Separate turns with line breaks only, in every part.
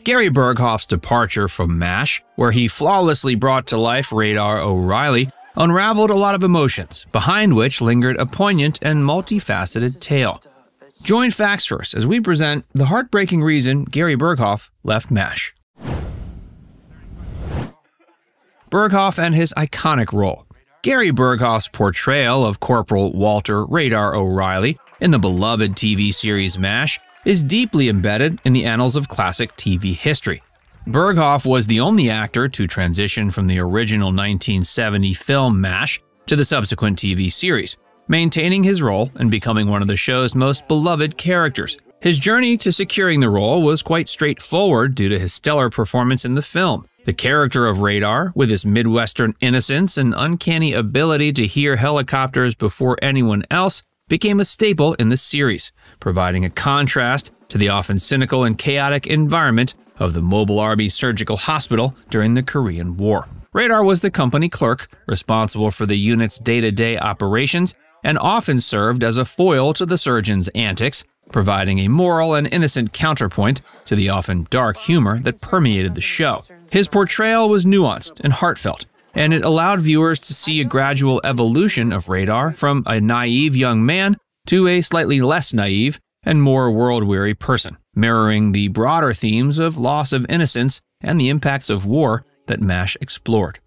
Gary Burghoff's departure from MASH, where he flawlessly brought to life Radar O'Reilly, unraveled a lot of emotions, behind which lingered a poignant and multifaceted tale. Join Facts Verse as we present the heartbreaking reason Gary Burghoff left MASH. Burghoff and his iconic role. Gary Burghoff's portrayal of Corporal Walter Radar O'Reilly in the beloved TV series MASH is deeply embedded in the annals of classic TV history. Burghoff was the only actor to transition from the original 1970 film MASH to the subsequent TV series, maintaining his role and becoming one of the show's most beloved characters. His journey to securing the role was quite straightforward due to his stellar performance in the film. The character of Radar, with his Midwestern innocence and uncanny ability to hear helicopters before anyone else, became a staple in the series, providing a contrast to the often cynical and chaotic environment of the Mobile Army Surgical Hospital during the Korean War. Radar was the company clerk responsible for the unit's day to day operations and often served as a foil to the surgeon's antics, providing a moral and innocent counterpoint to the often dark humor that permeated the show. His portrayal was nuanced and heartfelt, and it allowed viewers to see a gradual evolution of Radar from a naive young man to a slightly less naive and more world weary person, mirroring the broader themes of loss of innocence and the impacts of war that MASH explored.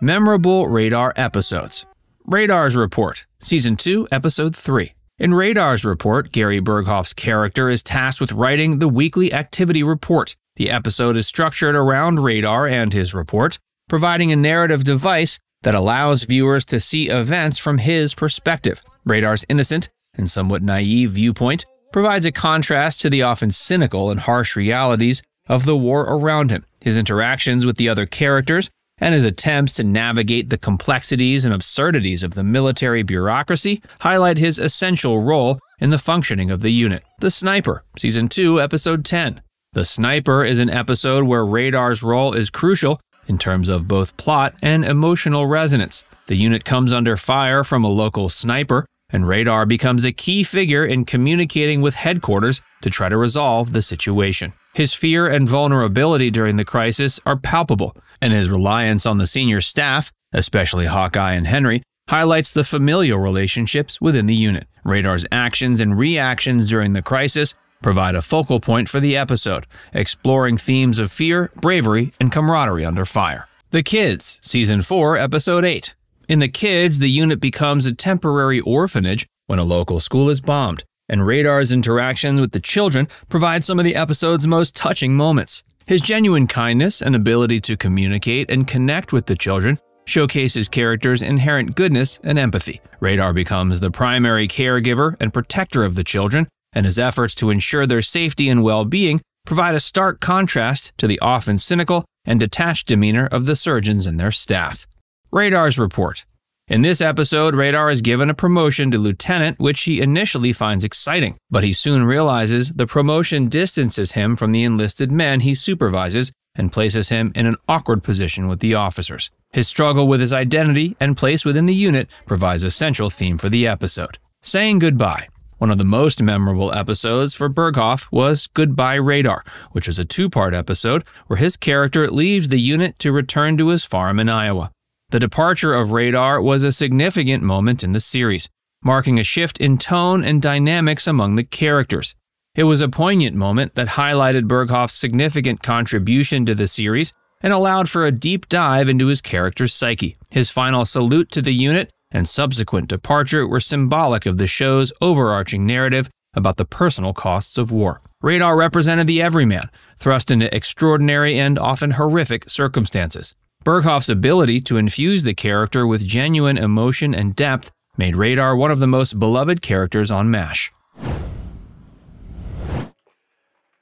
Memorable Radar Episodes Radar's Report, Season 2, Episode 3. In Radar's report, Gary Burghoff's character is tasked with writing the weekly activity report. The episode is structured around Radar and his report, providing a narrative device that allows viewers to see events from his perspective. Radar's innocent and somewhat naive viewpoint provides a contrast to the often cynical and harsh realities of the war around him. His interactions with the other characters and his attempts to navigate the complexities and absurdities of the military bureaucracy highlight his essential role in the functioning of the unit. The Sniper, Season 2, Episode 10. The Sniper is an episode where Radar's role is crucial in terms of both plot and emotional resonance. The unit comes under fire from a local sniper, and Radar becomes a key figure in communicating with headquarters to try to resolve the situation. His fear and vulnerability during the crisis are palpable, and his reliance on the senior staff, especially Hawkeye and Henry, highlights the familial relationships within the unit. Radar's actions and reactions during the crisis provide a focal point for the episode, exploring themes of fear, bravery, and camaraderie under fire. The Kids, Season 4, Episode 8. In The Kids, the unit becomes a temporary orphanage when a local school is bombed, and Radar's interactions with the children provide some of the episode's most touching moments. His genuine kindness and ability to communicate and connect with the children showcases characters' inherent goodness and empathy. Radar becomes the primary caregiver and protector of the children, and his efforts to ensure their safety and well being provide a stark contrast to the often cynical and detached demeanor of the surgeons and their staff. Radar's report in this episode, Radar is given a promotion to lieutenant, which he initially finds exciting, but he soon realizes the promotion distances him from the enlisted men he supervises and places him in an awkward position with the officers. His struggle with his identity and place within the unit provides a central theme for the episode. Saying goodbye. One of the most memorable episodes for Burghoff was Goodbye Radar, which was a two part episode where his character leaves the unit to return to his farm in Iowa. The departure of Radar was a significant moment in the series, marking a shift in tone and dynamics among the characters. It was a poignant moment that highlighted Burghoff's significant contribution to the series and allowed for a deep dive into his character's psyche. His final salute to the unit and subsequent departure were symbolic of the show's overarching narrative about the personal costs of war. Radar represented the everyman, thrust into extraordinary and often horrific circumstances. Burghoff's ability to infuse the character with genuine emotion and depth made Radar one of the most beloved characters on MASH.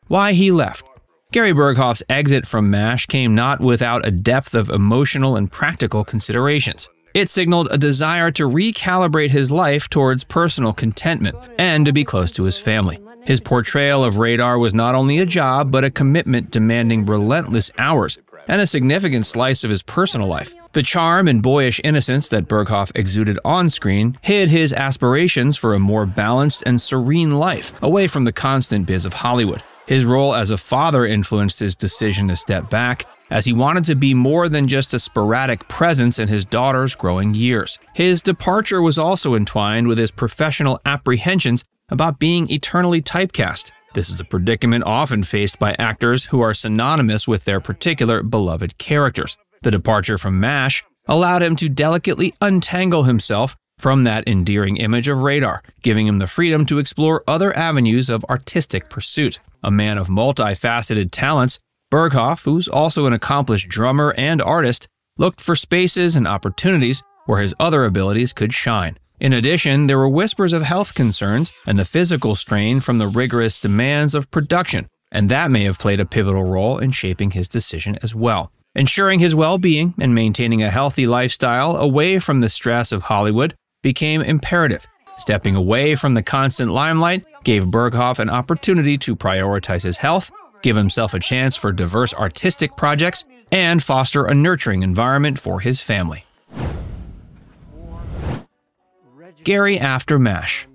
Why he left. Gary Burghoff's exit from MASH came not without a depth of emotional and practical considerations. It signaled a desire to recalibrate his life towards personal contentment and to be close to his family. His portrayal of Radar was not only a job, but a commitment demanding relentless hours and a significant slice of his personal life. The charm and boyish innocence that Burghoff exuded on screen hid his aspirations for a more balanced and serene life, away from the constant biz of Hollywood. His role as a father influenced his decision to step back, as he wanted to be more than just a sporadic presence in his daughter's growing years. His departure was also entwined with his professional apprehensions about being eternally typecast. This is a predicament often faced by actors who are synonymous with their particular beloved characters. The departure from MASH allowed him to delicately untangle himself from that endearing image of Radar, giving him the freedom to explore other avenues of artistic pursuit. A man of multifaceted talents, Burghoff, who's also an accomplished drummer and artist, looked for spaces and opportunities where his other abilities could shine. In addition, there were whispers of health concerns and the physical strain from the rigorous demands of production, and that may have played a pivotal role in shaping his decision as well. Ensuring his well being and maintaining a healthy lifestyle away from the stress of Hollywood became imperative. Stepping away from the constant limelight gave Burghoff an opportunity to prioritize his health give himself a chance for diverse artistic projects, and foster a nurturing environment for his family. Gary after MASH.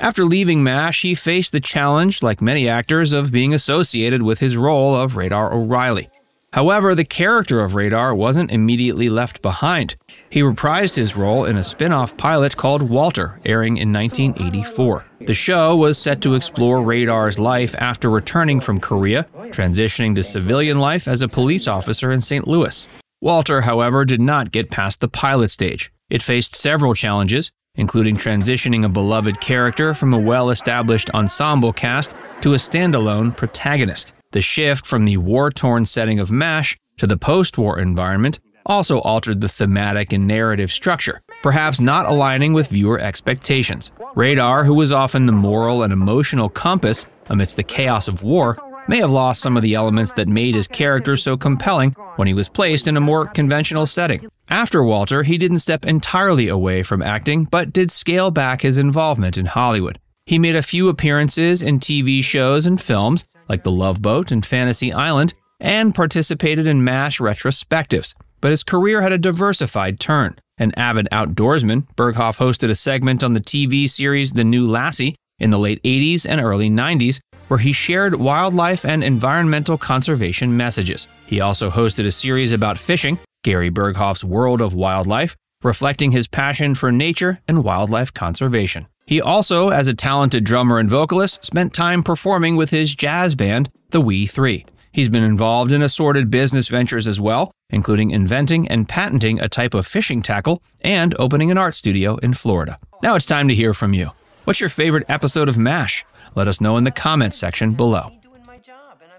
After leaving MASH, he faced the challenge, like many actors, of being associated with his role of Radar O'Reilly. However, the character of Radar wasn't immediately left behind. He reprised his role in a spin off pilot called Walter, airing in 1984. The show was set to explore Radar's life after returning from Korea, transitioning to civilian life as a police officer in St. Louis. Walter, however, did not get past the pilot stage. It faced several challenges, including transitioning a beloved character from a well established ensemble cast to a standalone protagonist. The shift from the war torn setting of MASH to the post war environment also altered the thematic and narrative structure, perhaps not aligning with viewer expectations. Radar, who was often the moral and emotional compass amidst the chaos of war, may have lost some of the elements that made his character so compelling when he was placed in a more conventional setting. After Walter, he didn't step entirely away from acting, but did scale back his involvement in Hollywood. He made a few appearances in TV shows and films, like The Love Boat and Fantasy Island, and participated in MASH retrospectives. But his career had a diversified turn. An avid outdoorsman, Burghoff hosted a segment on the TV series The New Lassie in the late 80s and early 90s, where he shared wildlife and environmental conservation messages. He also hosted a series about fishing, Gary Burghoff's World of Wildlife, reflecting his passion for nature and wildlife conservation. He also, as a talented drummer and vocalist, spent time performing with his jazz band, the We Three. He's been involved in assorted business ventures as well, including inventing and patenting a type of fishing tackle and opening an art studio in Florida. Now it's time to hear from you. What's your favorite episode of MASH? Let us know in the comments section below.